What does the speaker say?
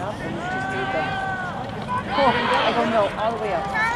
up and you just leave them. Cool. I go no, all the way up.